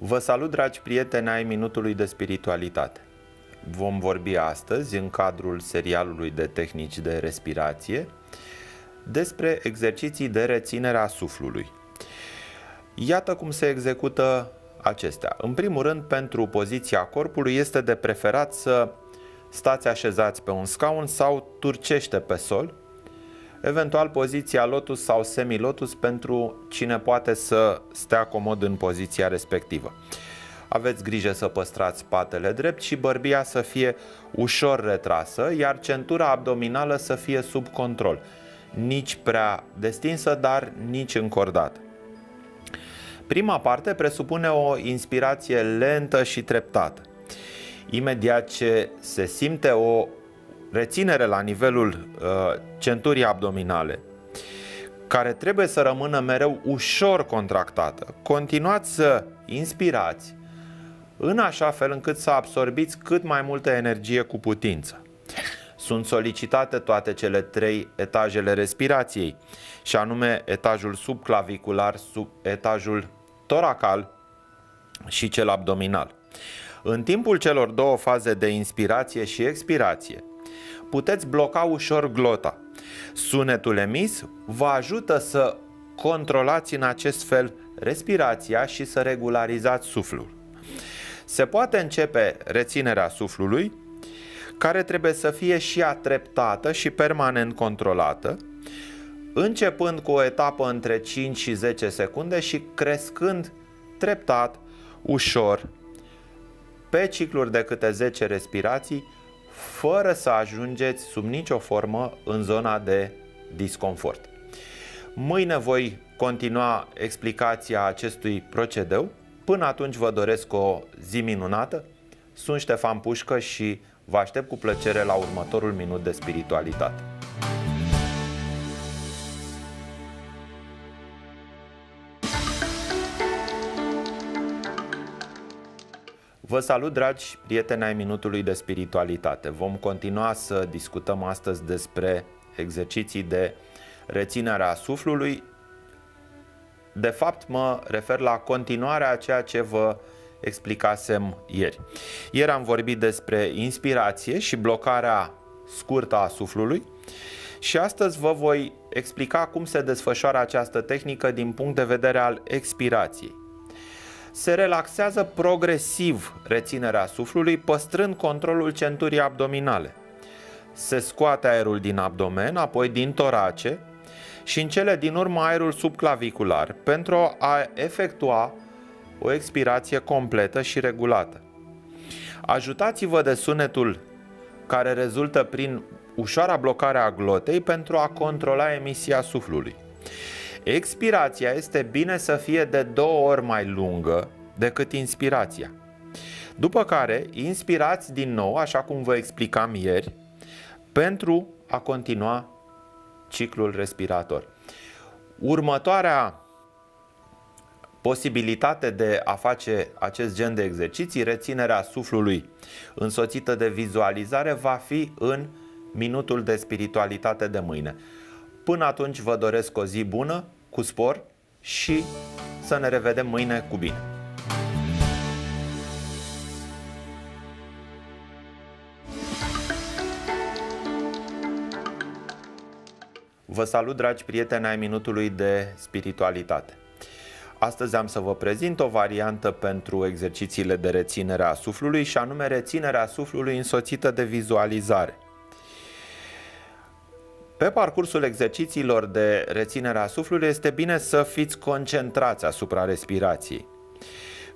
Vă salut, dragi prieteni ai Minutului de Spiritualitate. Vom vorbi astăzi, în cadrul serialului de tehnici de respirație, despre exerciții de reținere a suflului. Iată cum se execută acestea. În primul rând, pentru poziția corpului este de preferat să stați așezați pe un scaun sau turcește pe sol, eventual poziția lotus sau semi-lotus pentru cine poate să stea comod în poziția respectivă. Aveți grijă să păstrați spatele drept și bărbia să fie ușor retrasă, iar centura abdominală să fie sub control. Nici prea destinsă, dar nici încordată. Prima parte presupune o inspirație lentă și treptată. Imediat ce se simte o reținere la nivelul uh, centurii abdominale, care trebuie să rămână mereu ușor contractată. Continuați să inspirați în așa fel încât să absorbiți cât mai multă energie cu putință. Sunt solicitate toate cele trei etajele respirației, și anume etajul subclavicular, sub etajul toracal și cel abdominal. În timpul celor două faze de inspirație și expirație, puteți bloca ușor glota. Sunetul emis vă ajută să controlați în acest fel respirația și să regularizați suflul. Se poate începe reținerea suflului, care trebuie să fie și atreptată și permanent controlată, începând cu o etapă între 5 și 10 secunde și crescând treptat, ușor, pe cicluri de câte 10 respirații, fără să ajungeți sub nicio formă în zona de disconfort. Mâine voi continua explicația acestui procedeu. Până atunci vă doresc o zi minunată. Sunt Ștefan Pușcă și vă aștept cu plăcere la următorul minut de spiritualitate. Vă salut, dragi prieteni ai Minutului de Spiritualitate. Vom continua să discutăm astăzi despre exerciții de reținere a suflului. De fapt, mă refer la continuarea a ceea ce vă explicasem ieri. Ieri am vorbit despre inspirație și blocarea scurtă a suflului și astăzi vă voi explica cum se desfășoară această tehnică din punct de vedere al expirației se relaxează progresiv reținerea suflului, păstrând controlul centurii abdominale. Se scoate aerul din abdomen, apoi din torace și în cele din urmă aerul subclavicular pentru a efectua o expirație completă și regulată. Ajutați-vă de sunetul care rezultă prin ușoara blocare a glotei pentru a controla emisia suflului. Expirația este bine să fie de două ori mai lungă decât inspirația. După care, inspirați din nou, așa cum vă explicam ieri, pentru a continua ciclul respirator. Următoarea posibilitate de a face acest gen de exerciții, reținerea suflului însoțită de vizualizare, va fi în minutul de spiritualitate de mâine. Până atunci vă doresc o zi bună, cu spor și să ne revedem mâine cu bine. Vă salut, dragi prieteni ai Minutului de Spiritualitate. Astăzi am să vă prezint o variantă pentru exercițiile de reținere a suflului și anume reținerea suflului însoțită de vizualizare. Pe parcursul exercițiilor de reținere a suflului este bine să fiți concentrați asupra respirației.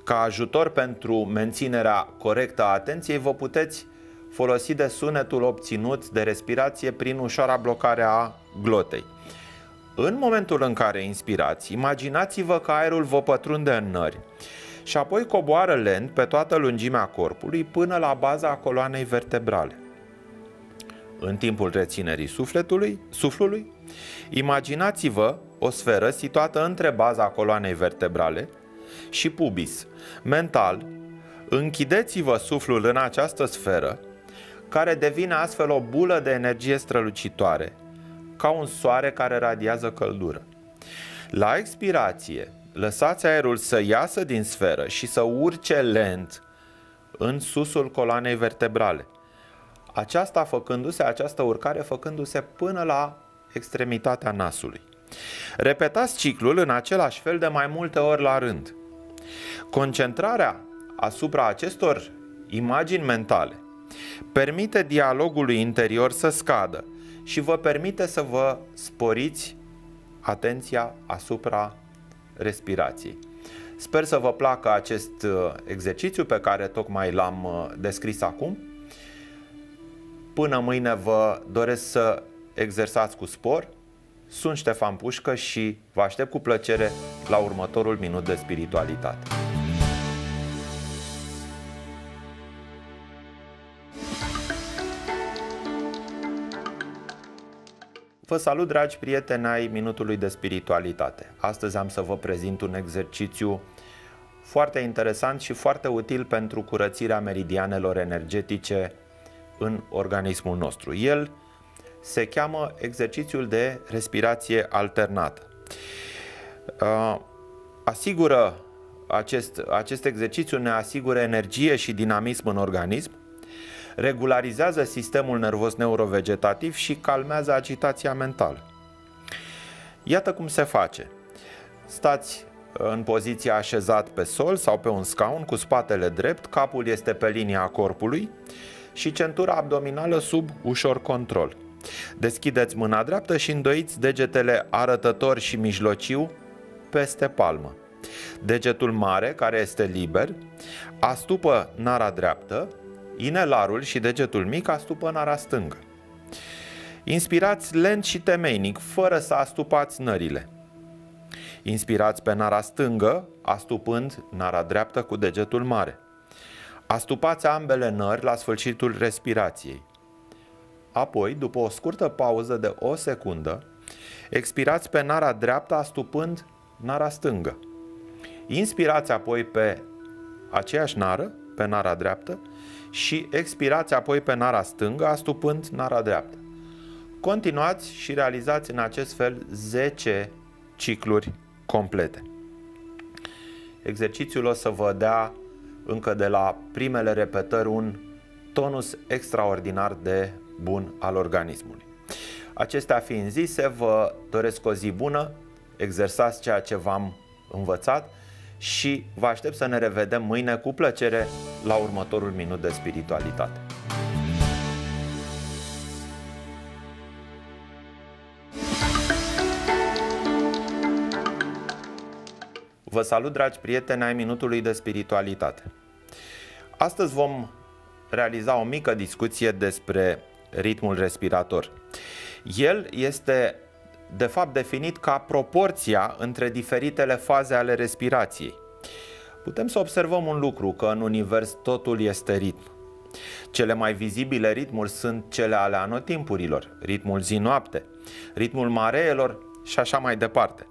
Ca ajutor pentru menținerea corectă a atenției, vă puteți folosi de sunetul obținut de respirație prin ușoara blocare a glotei. În momentul în care inspirați, imaginați-vă că aerul vă pătrunde în nări și apoi coboară lent pe toată lungimea corpului până la baza coloanei vertebrale în timpul reținerii sufletului, suflului, imaginați-vă o sferă situată între baza coloanei vertebrale și pubis. Mental, închideți-vă suflul în această sferă, care devine astfel o bulă de energie strălucitoare, ca un soare care radiază căldură. La expirație, lăsați aerul să iasă din sferă și să urce lent în susul coloanei vertebrale. Aceasta făcându-se, această urcare făcându-se până la extremitatea nasului. Repetați ciclul în același fel de mai multe ori la rând. Concentrarea asupra acestor imagini mentale permite dialogului interior să scadă și vă permite să vă sporiți atenția asupra respirației. Sper să vă placă acest uh, exercițiu pe care tocmai l-am uh, descris acum. Până mâine vă doresc să exersați cu spor. Sunt Ștefan Pușcă și vă aștept cu plăcere la următorul minut de spiritualitate. Vă salut, dragi prieteni ai Minutului de Spiritualitate. Astăzi am să vă prezint un exercițiu foarte interesant și foarte util pentru curățirea meridianelor energetice în organismul nostru. El se cheamă exercițiul de respirație alternată. Uh, asigură acest, acest exercițiu ne asigură energie și dinamism în organism, regularizează sistemul nervos neurovegetativ și calmează agitația mentală. Iată cum se face. Stați în poziția așezat pe sol sau pe un scaun cu spatele drept, capul este pe linia corpului și centura abdominală sub ușor control. Deschideți mâna dreaptă și îndoiți degetele arătător și mijlociu peste palmă. Degetul mare, care este liber, astupă nara dreaptă, inelarul și degetul mic astupă nara stângă. Inspirați lent și temeinic, fără să astupați nările. Inspirați pe nara stângă, astupând nara dreaptă cu degetul mare. Astupați ambele nări la sfârșitul respirației. Apoi, după o scurtă pauză de o secundă, expirați pe nara dreaptă astupând nara stângă. Inspirați apoi pe aceeași nară, pe nara dreaptă, și expirați apoi pe nara stângă, astupând nara dreaptă. Continuați și realizați în acest fel 10 cicluri complete. Exercițiul o să vă dea încă de la primele repetări un tonus extraordinar de bun al organismului. Acestea fiind zise, vă doresc o zi bună, exersați ceea ce v-am învățat și vă aștept să ne revedem mâine cu plăcere la următorul minut de spiritualitate. Vă salut, dragi prieteni ai Minutului de Spiritualitate. Astăzi vom realiza o mică discuție despre ritmul respirator. El este de fapt definit ca proporția între diferitele faze ale respirației. Putem să observăm un lucru, că în univers totul este ritm. Cele mai vizibile ritmuri sunt cele ale anotimpurilor, ritmul zi-noapte, ritmul mareelor și așa mai departe.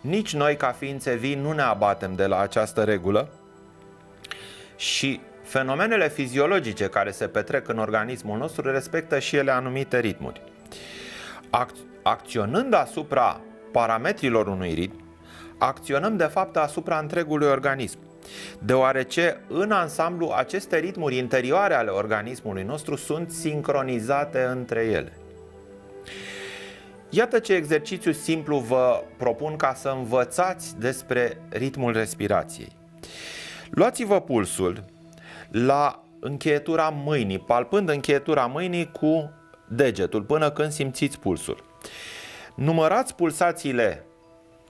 Nici noi, ca ființe vii, nu ne abatem de la această regulă și fenomenele fiziologice care se petrec în organismul nostru respectă și ele anumite ritmuri. Ac- acționând asupra parametrilor unui ritm, acționăm de fapt asupra întregului organism, deoarece în ansamblu aceste ritmuri interioare ale organismului nostru sunt sincronizate între ele. Iată ce exercițiu simplu vă propun ca să învățați despre ritmul respirației. Luați-vă pulsul la încheietura mâinii, palpând încheietura mâinii cu degetul până când simțiți pulsul. Numărați pulsațiile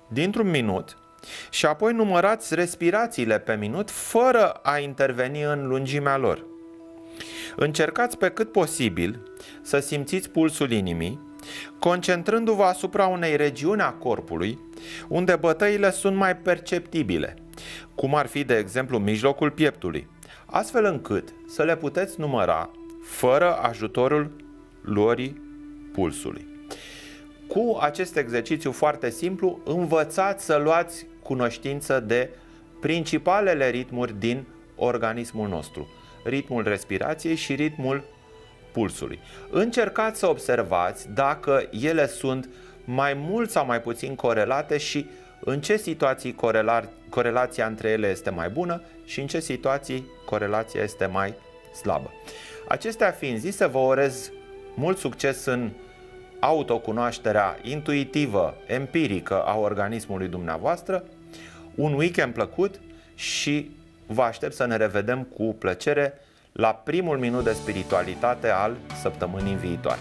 dintr-un minut și apoi numărați respirațiile pe minut fără a interveni în lungimea lor. Încercați pe cât posibil să simțiți pulsul inimii, concentrându-vă asupra unei regiuni a corpului unde bătăile sunt mai perceptibile, cum ar fi, de exemplu, mijlocul pieptului, astfel încât să le puteți număra fără ajutorul luării pulsului. Cu acest exercițiu foarte simplu, învățați să luați cunoștință de principalele ritmuri din organismul nostru, ritmul respirației și ritmul pulsului. Încercați să observați dacă ele sunt mai mult sau mai puțin corelate și în ce situații corela- corelația între ele este mai bună și în ce situații corelația este mai slabă. Acestea fiind zise, vă urez mult succes în autocunoașterea intuitivă, empirică a organismului dumneavoastră, un weekend plăcut și vă aștept să ne revedem cu plăcere la primul minut de spiritualitate al săptămânii viitoare.